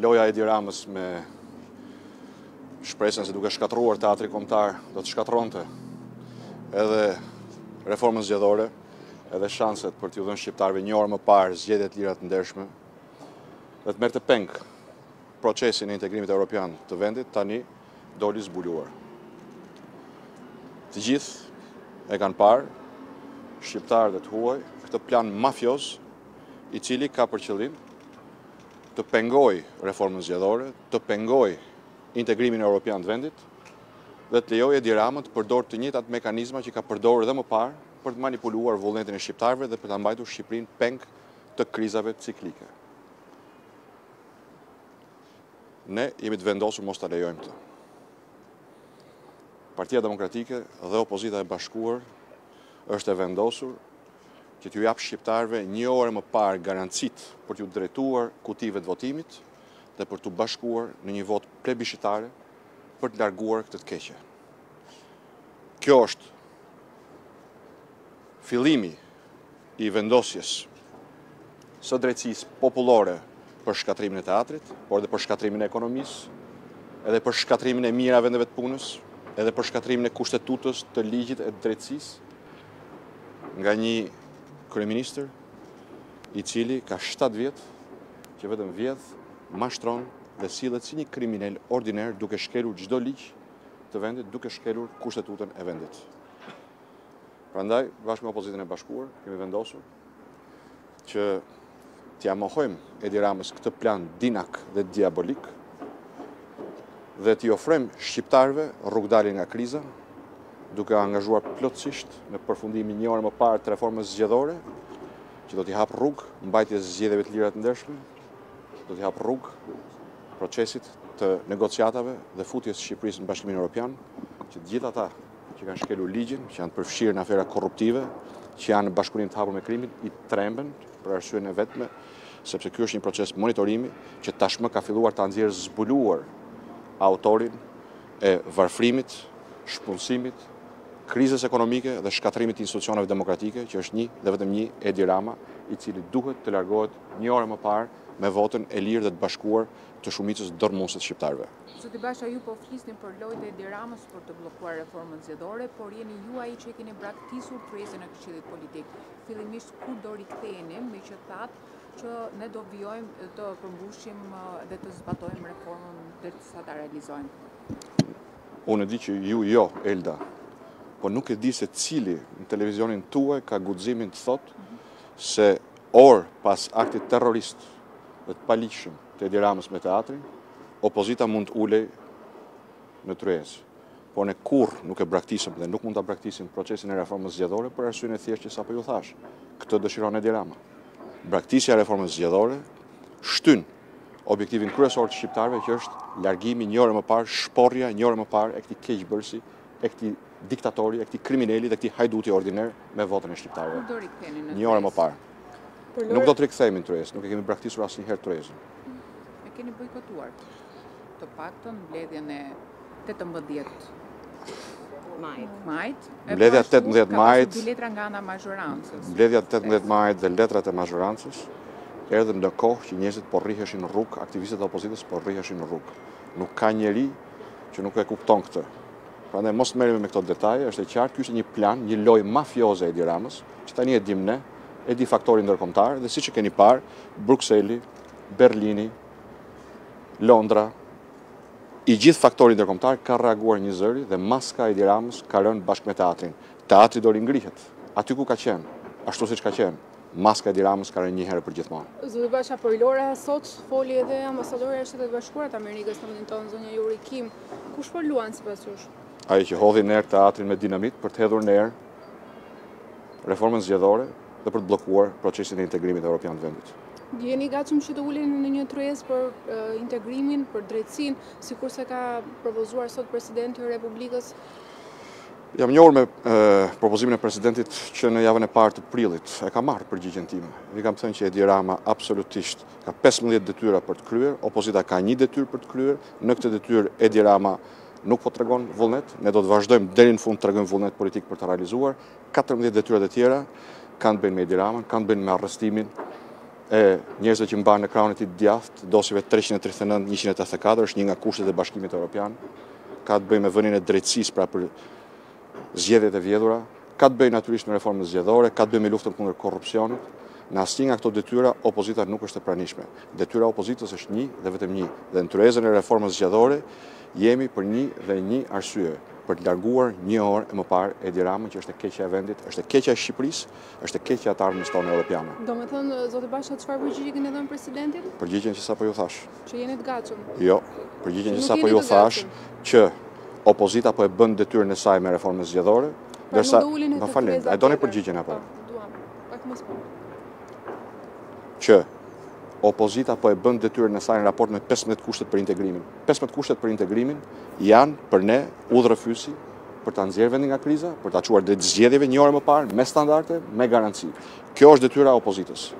loja e Edi Ramës me shpresën se duke shkatërruar teatrin kombëtar do të shkatërronte edhe reformën zgjedhore, edhe shanset për t'u dhënë shqiptarëve një orë më parë zgjedhje të lira të ndershme. Dhe të merrte peng procesin e integrimit europian të vendit, tani doli zbuluar. Të gjithë e kanë parë shqiptarë dhe të huaj këtë plan mafioz i cili ka për qëllim të pengojë reformën zgjedhore, të pengojë integrimin europian të vendit dhe të lejojë Edi Ramën të përdorë të njëjtat mekanizma që ka përdorur edhe më parë për të manipuluar vullnetin e shqiptarëve dhe për ta mbajtur Shqipërinë peng të krizave ciklike. Ne jemi të vendosur mos ta lejojmë këtë. Partia Demokratike dhe opozita e bashkuar është e vendosur që t'u japë shqiptarëve një orë më parë garancitë për t'iu drejtuar kutive të votimit dhe për t'u bashkuar në një votë plebishitare për të larguar këtë të keqe. Kjo është fillimi i vendosjes së drejtësisë popullore për shkatërrimin e teatrit, por edhe për shkatërrimin e ekonomisë, edhe për shkatërrimin e mijëra vendeve të punës, edhe për shkatërrimin e kushtetutës të ligjit e drejtësisë, nga një kryeministër i cili ka 7 vjet që vetëm vjedh, mashtron dhe sillet si një kriminel ordiner duke shkelur çdo ligj të vendit, duke shkelur kushtetutën e vendit. Prandaj, bashkë me opozitën e bashkuar, kemi vendosur që t'ia mohojmë Edi Ramës këtë plan dinak dhe diabolik dhe t'i ofrojmë shqiptarëve rrugëdalje nga kriza, duke u angazhuar plotësisht në përfundimin një orë më parë të reformës zgjedhore, që do t'i hapë rrugë mbajtjes së zgjedhjeve të lira të ndershme, do t'i hapë rrugë procesit të negociatave dhe futjes së Shqipërisë në Bashkimin Europian, që të gjithë ata që kanë shkelur ligjin, që janë të përfshirë në afera korruptive, që janë në bashkëpunim të hapur me krimin, i tremben për arsyen e vetme, sepse ky është një proces monitorimi që tashmë ka filluar ta nxjerrë zbuluar autorin e varfërimit, shpunësimit, krizës ekonomike dhe shkatërrimit të institucioneve demokratike, që është një dhe vetëm një Edi Rama, i cili duhet të largohet një orë më parë me votën e lirë dhe të bashkuar të shumicës dërrmuese të shqiptarëve. Zoti Basha ju po flisni për lojë të Edi Ramës për të bllokuar reformën zgjedhore, por jeni ju ai që e keni braktisur tryezën e Këshillit Politik. Fillimisht kur do riktheheni, meqë thatë që ne do vijojmë të përmbushim dhe të zbatojmë reformën derisa ta realizojmë. Unë e di që ju jo, Elda, po nuk e di se cili në televizionin tuaj ka guximin të thotë se Orë pas aktit terrorist dhe të paligjshëm të Edi Ramës me teatrin, opozita mund të ulej në tryezë. Por ne kurrë nuk e braktisim dhe nuk mund ta braktisim procesin e reformës zgjedhore për arsyen e thjeshtë që sapo ju thashë. Këtë dëshiron Edi Rama. Braktisja e reformës zgjedhore shtyn objektivin kryesor të shqiptarëve që është largimi një orë më parë, shporrja një orë më parë e këtij keqbërësi, e këtij diktatori e këtij krimineli dhe këtij hajduti ordiner me votën e shqiptarëve. Do riktheheni në. Një orë më parë. Nuk do të rikthehemi në tryezë, nuk e kemi braktisur asnjëherë tryezën. E keni bojkotuar të paktën mbledhjen e 18 majit. Majit. Mbledhja 18 po majit. Dy letra nga ana e mazhorancës. Mbledhja e 18 majit dhe letrat e mazhorancës erdhën në kohë që njerëzit po rriheshin në rrugë, aktivistët e opozitës po rriheshin në rrugë. Nuk ka njeri që nuk e kupton këtë. Prandaj mos të merremi me këto detaje, është e qartë, ky ishte një plan, një lojë mafioze e Edi Ramës, që tani e dimë ne, e di faktori ndërkombëtar dhe siç e keni parë, Brukseli, Berlini, Londra, i gjithë faktori ndërkombëtar ka reaguar një zëri dhe maska e Edi Ramës ka rënë bashkë me teatrin. Teatri do ringrihet, aty ku ka qenë, ashtu siç ka qenë. Maska e Edi Ramës ka rënë një herë për gjithmonë. Zoti Basha, për lojëra sot foli edhe ambasadorja e Shteteve të Bashkuara të Amerikës në vendin tonë, zonja Yuri Kim. Kush po luan sipas jush? Ai që hodhi në erë teatrin me dinamit për të hedhur në erë reformën zgjedhore dhe për të bllokuar procesin e integrimit evropian të vendit. Jeni i gatshëm që të uleni në një tryezë për integrimin, për drejtësinë, sikurse ka propozuar sot presidenti i Republikës? Jam njohur me propozimin e presidentit që në javën e parë të prillit. E ka marrë përgjigjen time. I kam thënë që Edi Rama absolutisht ka 15 detyra për të kryer, opozita ka një detyrë për të kryer. Në këtë detyrë Edi Rama nuk po tregon vullnet. Ne do të vazhdojmë deri në fund të tregojmë vullnet politik për ta realizuar. 14 detyrat e tjera kanë të bëjnë me Edi Ramën, kanë të bëjnë me arrestimin e njerëzve që mban në krahun e tij të djathtë, dosjeve 339, 184 është një nga kushtet e Bashkimit Evropian. ka të bëjë me vënien e drejtësisë pra për zgjedhjet e vjedhura, ka të bëjë natyrisht me reformën zgjedhore, ka të bëjë me luftën kundër korrupsionit. Në asnjë nga këto detyra opozita nuk është e pranishme. Detyra e opozitës është një dhe vetëm një, dhe në tryezën e reformës zgjedhore jemi për një dhe një arsye, për të larguar një orë e më parë Edi Ramën që është e keqja e vendit, është e keqja e Shqipërisë, është e keqja e të ardhmes tonë europiane. Domethënë, zoti Basha, çfarë përgjigje i keni dhënë presidentit? Përgjigjen që sapo ju thashë. Që jeni të gatshëm? Jo, përgjigjen që sapo ju thashë, që opozita po e bën detyrën e saj me reformën zgjedhore, pra ndërsa, më falni, a e doni përgjigjen apo? Po, që opozita po e bën detyrën e saj në raport me 15 kushtet për integrimin. 15 kushtet për integrimin janë për ne udhërrëfysi për ta nxjerrë vendin nga kriza, për ta çuar drejt zgjedhjeve një orë më parë, me standarde, me garanci. Kjo është detyra e opozitës.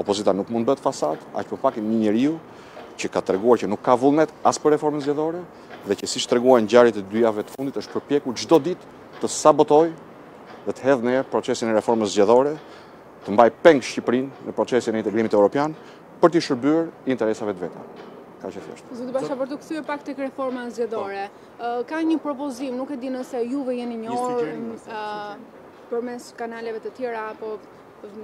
Opozita nuk mund të bëhet fasadë, aq më pak e një njeriu që ka treguar që nuk ka vullnet as për reformën zgjedhore dhe që siç treguan ngjarjet e dy javëve të fundit është përpjekur çdo ditë të sabotojë dhe të hedhë në erë procesin e reformës zgjedhore, të mbajë peng Shqipërinë në procesin e integrimit europian për t'i shërbyer interesave të veta. Kaq e thjeshtë. Zoti Basha, për t'u kthyer pak tek reforma zgjedhore. Po. Ka një propozim, nuk e di nëse ju jeni njohur përmes kanaleve të tjera apo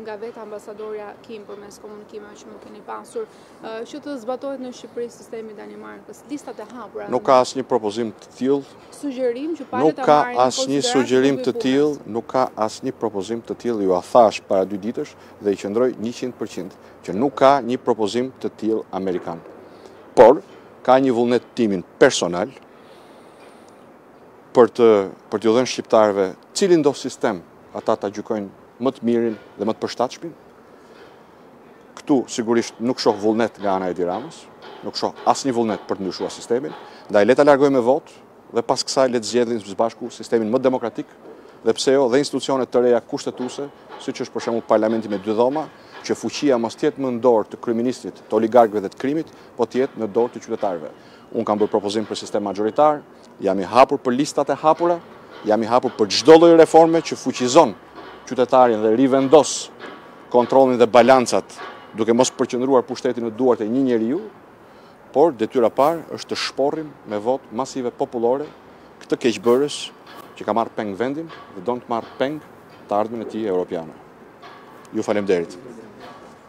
nga vetë ambasadorja Kim përmes komunikimeve që keni pasur, që të zbatohet në Shqipëri sistemi i Danimarkës, listat e hapura. Nuk ka asnjë propozim të tillë, nuk ka asnjë sugjerim të tillë, nuk ka asnjë propozim të tillë, jua thashë para dy ditësh dhe i qëndroj 100% që nuk ka një propozim të tillë amerikan. Por, Ka një vullnet timin personal për t'iu dhënë shqiptarëve cilindo sistem ata ta gjykojnë më të mirin dhe më të përshtatshmin. Këtu sigurisht nuk shoh vullnet nga ana e Edi Ramës, nuk shoh asnjë vullnet për të ndryshuar sistemin, ndaj le ta largojmë me votë dhe pas kësaj le të zgjedhim së bashku sistemin më demokratik dhe pse jo dhe institucione të reja kushtetuese, siç është për shembull parlamenti me dy dhoma, që fuqia mos të jetë më në dorë të kryeministrit, të oligarkëve dhe të krimit, po të jetë në dorë të qytetarëve. Unë kam bërë propozim për sistem maxhoritar, jam i hapur për listat e hapura, jam i hapur për çdo lloj reforme që fuqizon qytetarin dhe rivendos kontrollin dhe balancat, duke mos përqendruar pushtetin në duart e një njeriu, por detyra e parë është të shporrim me votë masive popullore këtë keqbërës që ka marrë peng vendin dhe don të marrë peng të ardhmen e tij europiane. Ju faleminderit.